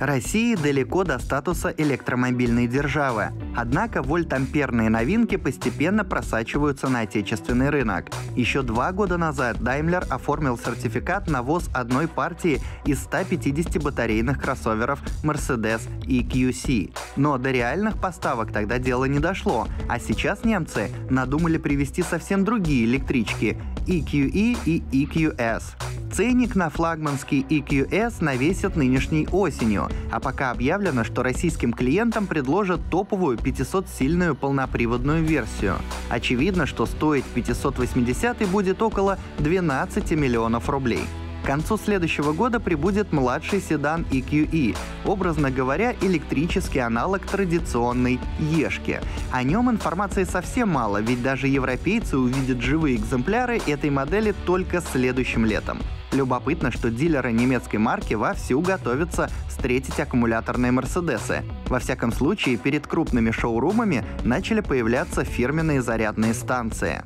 России далеко до статуса электромобильной державы. Однако вольтамперные новинки постепенно просачиваются на отечественный рынок. Еще два года назад Daimler оформил сертификат на ввоз одной партии из 150 батарейных кроссоверов Mercedes EQC. Но до реальных поставок тогда дело не дошло, а сейчас немцы надумали привезти совсем другие электрички EQE и EQS. Ценник на флагманский EQS навесят нынешней осенью, а пока объявлено, что российским клиентам предложат топовую 500-сильную полноприводную версию. Очевидно, что стоить 580 будет около 12 миллионов рублей. Концу следующего года прибудет младший седан EQE, образно говоря, электрический аналог традиционной Ешки. О нем информации совсем мало, ведь даже европейцы увидят живые экземпляры этой модели только следующим летом. Любопытно, что дилеры немецкой марки вовсю готовятся встретить аккумуляторные Мерседесы. Во всяком случае, перед крупными шоурумами начали появляться фирменные зарядные станции.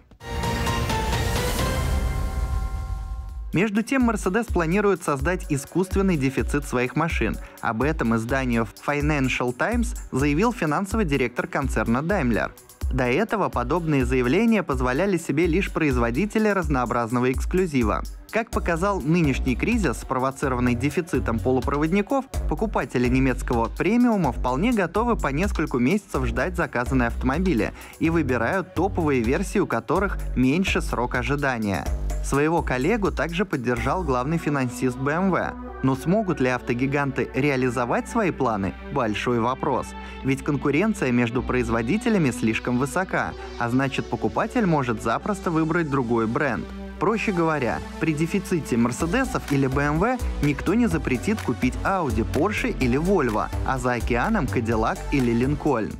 Между тем, Mercedes планирует создать искусственный дефицит своих машин. Об этом изданию Financial Times заявил финансовый директор концерна Daimler. До этого подобные заявления позволяли себе лишь производители разнообразного эксклюзива. Как показал нынешний кризис, спровоцированный дефицитом полупроводников, покупатели немецкого премиума вполне готовы по несколько месяцев ждать заказанные автомобили и выбирают топовые версии, у которых меньше срок ожидания. Своего коллегу также поддержал главный финансист BMW. Но смогут ли автогиганты реализовать свои планы – большой вопрос. Ведь конкуренция между производителями слишком высока, а значит покупатель может запросто выбрать другой бренд. Проще говоря, при дефиците Мерседесов или BMW никто не запретит купить Audi, Porsche или Volvo, а за океаном Cadillac или Lincoln.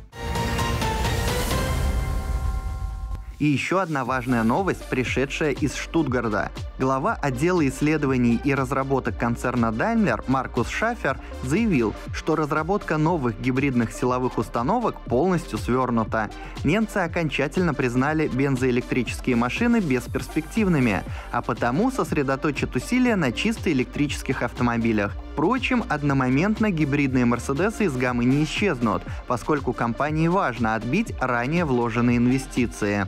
И еще одна важная новость, пришедшая из Штутгарда. Глава отдела исследований и разработок концерна Daimler Маркус Шафер заявил, что разработка новых гибридных силовых установок полностью свернута. Немцы окончательно признали бензоэлектрические машины бесперспективными, а потому сосредоточат усилия на чисто электрических автомобилях. Впрочем, одномоментно гибридные Мерседесы из гаммы не исчезнут, поскольку компании важно отбить ранее вложенные инвестиции.